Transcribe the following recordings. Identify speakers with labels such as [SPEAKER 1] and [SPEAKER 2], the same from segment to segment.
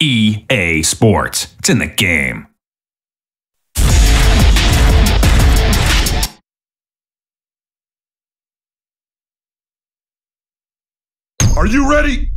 [SPEAKER 1] EA Sports. It's in the game.
[SPEAKER 2] Are you ready?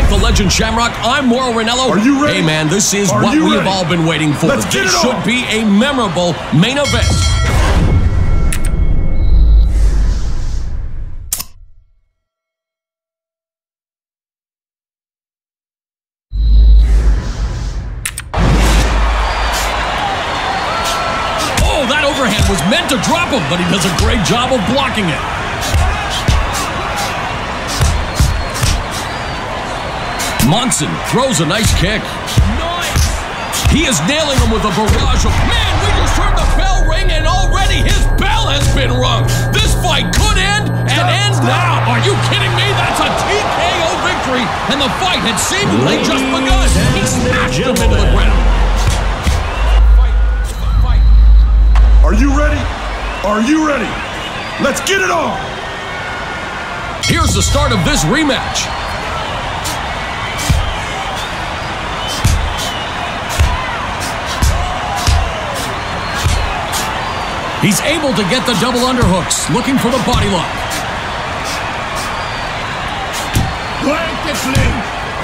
[SPEAKER 3] Frank the Legend Shamrock, I'm Mauro Ranallo.
[SPEAKER 2] Are you ready?
[SPEAKER 3] Hey man, this is
[SPEAKER 2] Are
[SPEAKER 3] what we have all been waiting for.
[SPEAKER 2] Let's
[SPEAKER 3] this should
[SPEAKER 2] on.
[SPEAKER 3] be a memorable main event. Oh, that overhand was meant to drop him, but he does a great job of blocking it. Monson throws a nice kick. Nice. He is nailing him with a barrage of. Man, we just heard the bell ring, and already his bell has been rung. This fight could end and end now. Are you kidding me? That's a TKO victory, and the fight had seemingly just begun. He smashed him into the ground.
[SPEAKER 2] Are you ready? Are you ready? Let's get it on.
[SPEAKER 3] Here's the start of this rematch. He's able to get the double underhooks, looking for the body lock.
[SPEAKER 4] Work the clean.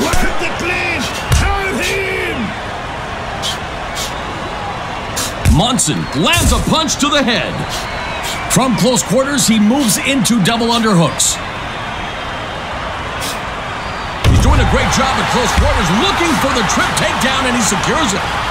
[SPEAKER 4] Work the clean. Hurt him.
[SPEAKER 3] Monson lands a punch to the head. From close quarters, he moves into double underhooks. He's doing a great job at close quarters, looking for the trip takedown, and he secures it.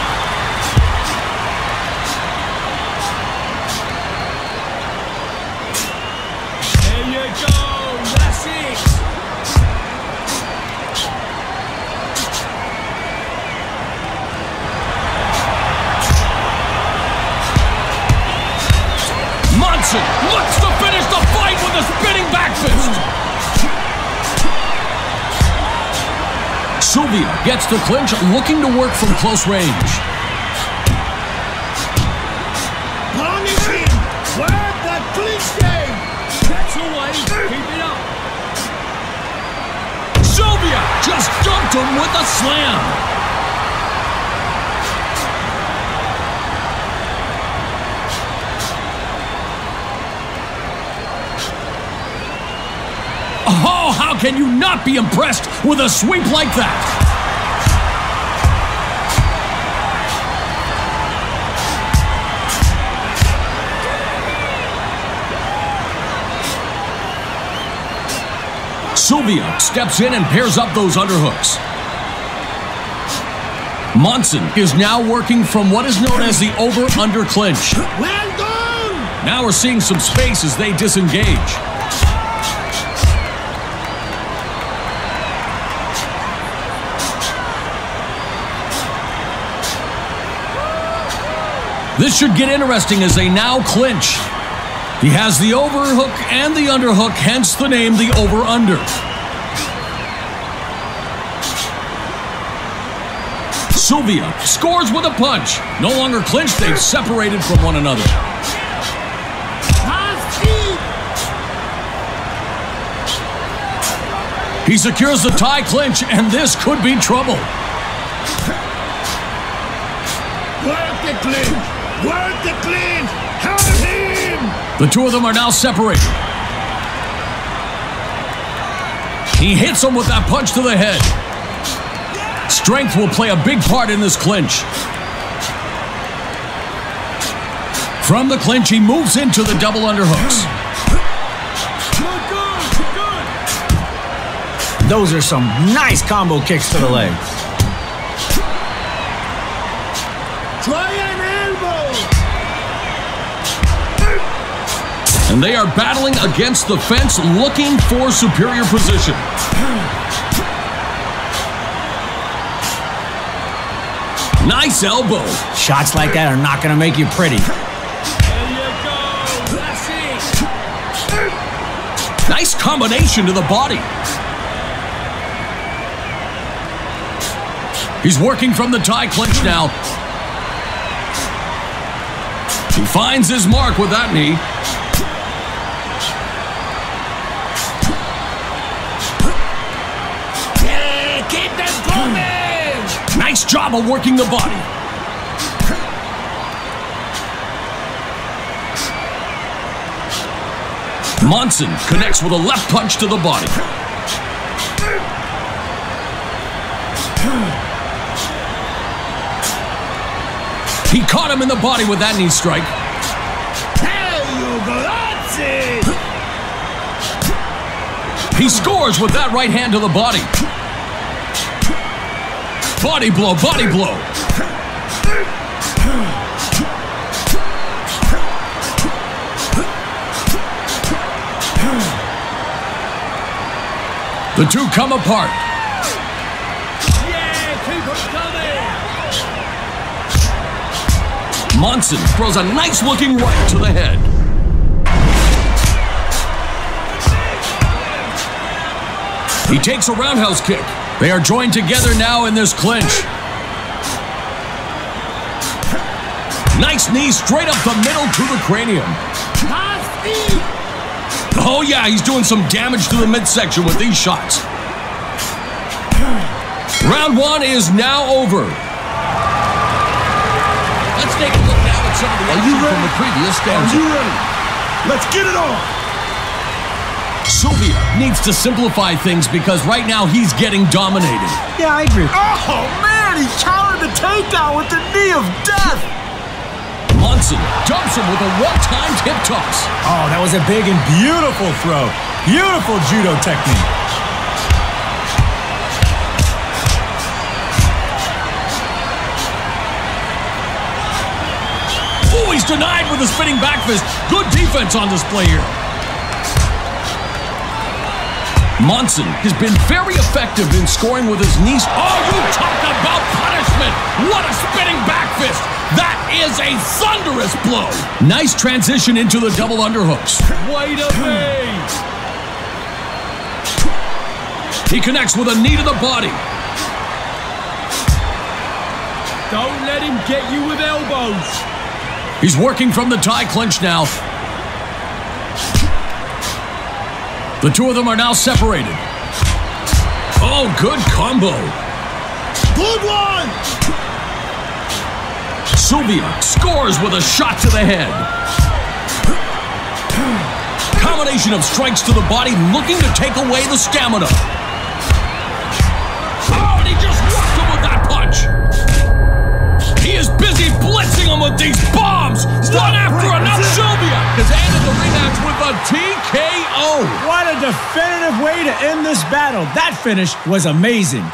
[SPEAKER 3] Monson looks to finish the fight with a spinning back fist. Sylvia gets the clinch, looking to work from close range. Just dumped him with a slam. Oh, how can you not be impressed with a sweep like that? Sylvia steps in and pairs up those underhooks. Monson is now working from what is known as the over-under clinch.
[SPEAKER 4] Well done.
[SPEAKER 3] Now we're seeing some space as they disengage. This should get interesting as they now clinch. He has the overhook and the underhook, hence the name the over-under. Sylvia scores with a punch. No longer clinched, they've separated from one another. He secures the tie clinch, and this could be trouble.
[SPEAKER 4] Work the clinch. Work the clinch.
[SPEAKER 3] The two of them are now separated. He hits him with that punch to the head. Strength will play a big part in this clinch. From the clinch, he moves into the double underhooks.
[SPEAKER 5] Those are some nice combo kicks to the legs.
[SPEAKER 3] And they are battling against the fence looking for superior position. Nice elbow.
[SPEAKER 5] Shots like that are not going to make you pretty.
[SPEAKER 3] You Nice combination to the body. He's working from the tie clinch now. He finds his mark with that knee. Nice job of working the body. Monson connects with a left punch to the body. He caught him in the body with that knee strike. He scores with that right hand to the body. Body blow, body blow. The two come apart. Monson throws a nice looking right to the head. He takes a roundhouse kick. They are joined together now in this clinch. Nice knee straight up the middle to the cranium. Oh, yeah, he's doing some damage to the midsection with these shots. Round one is now over. Let's take a look now at some of the
[SPEAKER 2] Are you
[SPEAKER 3] action from the previous
[SPEAKER 2] Are you ready? Let's get it on!
[SPEAKER 3] Sylvia needs to simplify things because right now he's getting dominated.
[SPEAKER 5] Yeah, I agree.
[SPEAKER 6] Oh, man, he countered the takedown with the knee of death.
[SPEAKER 3] Monson dumps him with a one-time hip toss.
[SPEAKER 5] Oh, that was a big and beautiful throw. Beautiful judo technique.
[SPEAKER 3] Oh, he's denied with a spinning back fist. Good defense on display here. Monson has been very effective in scoring with his knees. Oh, you talk about punishment! What a spinning back fist! That is a thunderous blow. Nice transition into the double underhooks.
[SPEAKER 4] Wait a minute!
[SPEAKER 3] He connects with a knee to the body.
[SPEAKER 4] Don't let him get you with elbows!
[SPEAKER 3] He's working from the tie clinch now. The two of them are now separated. Oh, good combo.
[SPEAKER 6] Good one.
[SPEAKER 3] Sylvia scores with a shot to the head. Combination of strikes to the body, looking to take away the stamina.
[SPEAKER 5] Definitive way to end this battle. That finish was amazing.